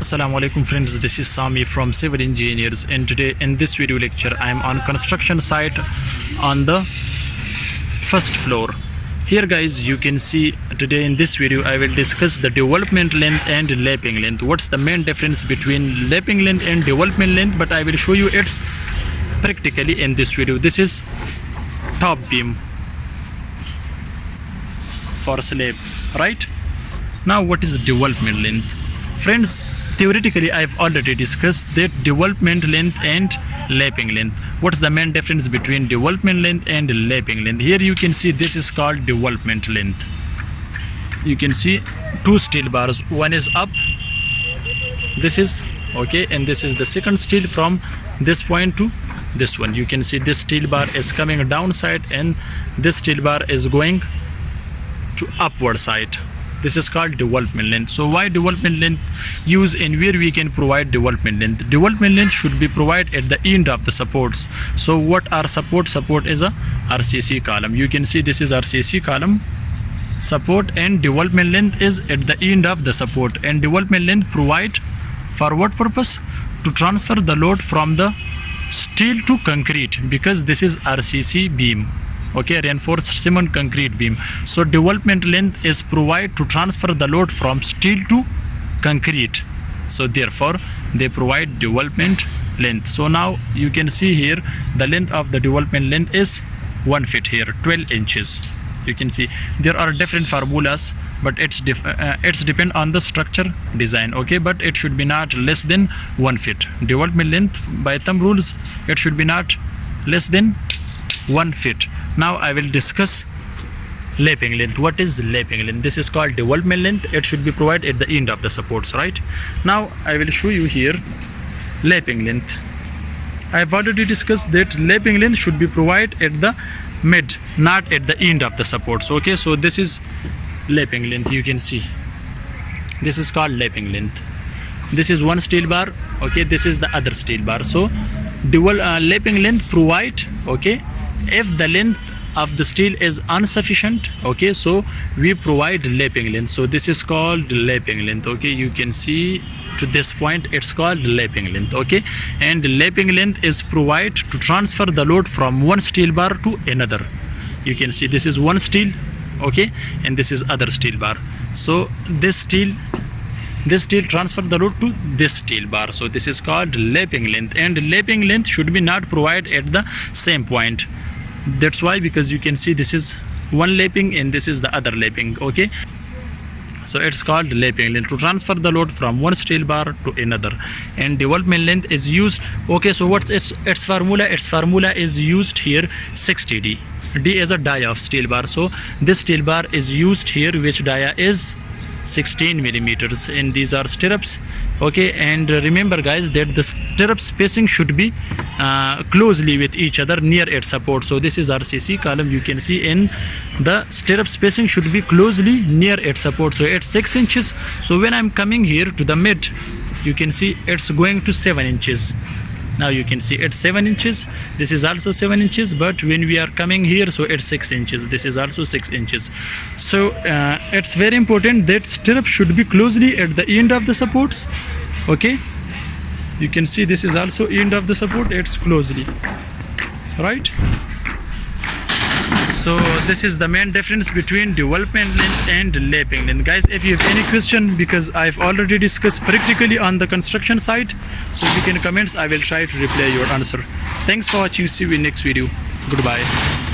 Assalamu alaikum friends. This is Sami from Civil Engineers. And today in this video lecture I am on construction site on the first floor. Here guys you can see today in this video I will discuss the development length and lapping length. What's the main difference between lapping length and development length? But I will show you it's practically in this video. This is top beam for slab right? Now what is development length? Friends theoretically i've already discussed that development length and lapping length. What's the main difference between development length and lapping length? Here you can see this is called development length. You can see two steel bars. One is up. This is okay and this is the second steel from this point to this one. You can see this steel bar is coming downside and this steel bar is going to upward side this is called development length. So why development length? Use and where we can provide development length. Development length should be provided at the end of the supports. So what are support? Support is a rcc column. You can see this is rcc column. Support and development length is at the end of the support. And development length provide for what purpose? To transfer the load from the steel to concrete because this is rcc beam okay reinforced cement concrete beam. So development length is provided to transfer the load from steel to concrete. So therefore they provide development length. So now you can see here the length of the development length is 1 feet here 12 inches. You can see there are different formulas but it's uh, it's depend on the structure design okay? But it should be not less than 1 feet. Development length by thumb rules it should be not less than 1 feet now I will discuss lapping length. What is lapping length? This is called development length. It should be provided at the end of the supports right? Now I will show you here lapping length. I have already discussed that lapping length should be provided at the mid not at the end of the supports okay? So this is lapping length you can see. This is called lapping length. This is one steel bar okay? This is the other steel bar. So dual uh, lapping length provide okay if the length of the steel is insufficient okay so we provide lapping length. So this is called lapping length okay. You can see to this point it's called lapping length okay. And lapping length is provided to transfer the load from one steel bar to another. You can see this is one steel okay and this is other steel bar. So this steel this steel transfer the load to this steel bar. So this is called lapping length. And lapping length should be not provided at the same point that's why because you can see this is one lapping and this is the other lapping okay? So it's called lapping length. To transfer the load from one steel bar to another. And development length is used okay so what's its its formula? Its formula is used here 60d d. Is a dia of steel bar. So this steel bar is used here which dia is 16 millimeters and these are stirrups okay? And remember guys that the stirrup spacing should be uh, closely with each other near its support. So this is RCC column you can see in the stirrup spacing should be closely near its support. So it's 6 inches so when I'm coming here to the mid you can see it's going to 7 inches now you can see it's 7 inches. This is also 7 inches but when we are coming here so it's 6 inches. This is also 6 inches. So uh, it's very important that stirrup should be closely at the end of the supports. Okay? You can see this is also end of the support. It's closely. Right so this is the main difference between development and lapping length guys if you have any question because i've already discussed practically on the construction site so you can comments i will try to reply your answer. Thanks for watching. See you in next video. Goodbye